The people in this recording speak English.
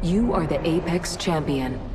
You are the Apex Champion.